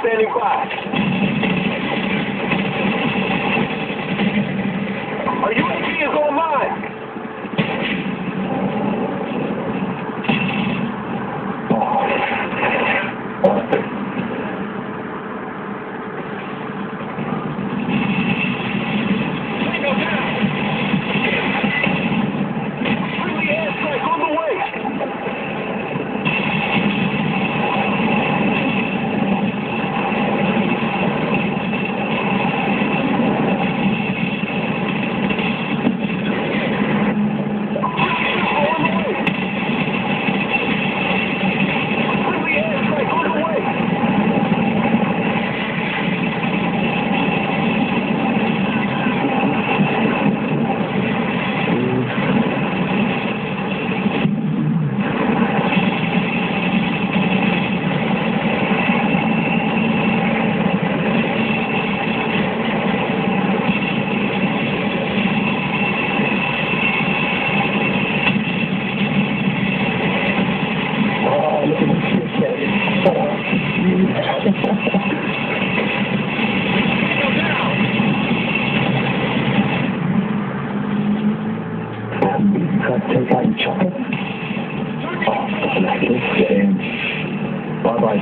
standing by. take out your chopper. Bye bye,